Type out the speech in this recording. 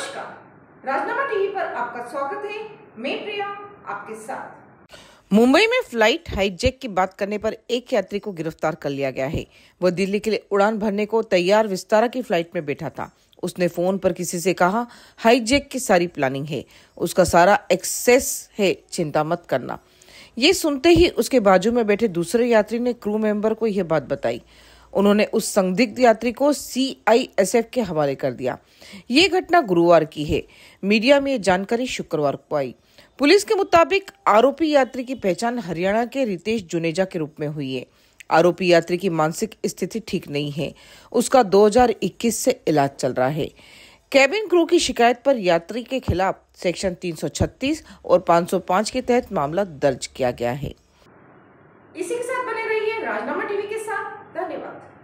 नमस्कार। राजनामा टीवी पर आपका स्वागत है। मैं प्रिया, आपके साथ। मुंबई में फ़्लाइट हाईजैक की बात करने पर एक यात्री को गिरफ़्तार कर लिया गया है। वह दिल्ली के लिए उड़ान भरने को तैयार विस्तारा की फ़्लाइट में बैठा था। उसने फ़ोन पर किसी से कहा, हाईजैक की सारी प्लानिंग है। उसका सारा एक्सेस है, चिंता मत करना। ये सुनते ही उसके बाजू में बैठे दूसरे यात्री ने क्रू मेंबर को यह बात बताई। उन्होंने उस संदिग्ध यात्री को सीआईएसएफ के हवाले कर दिया। ये घटना गुरुवार की है। मीडिया में ये जानकारी शुक्रवार को आई। पुलिस के मुताबिक आरोपी यात्री की पहचान हरियाणा के रितेश जुनेजा के रूप में हुई है। आरोपी यात्री की मानसिक स्थिति ठीक नहीं है। उसका 2021 से इलाज चल रहा है। कैबिन क्रू की शिकायत पर यात्री के खिलाफ सेक्शन 336 और 505 के तहत मामला दर्ज किया गया है। इसी के साथ बने रहिए राजनामा टीवी के धन्यवाद।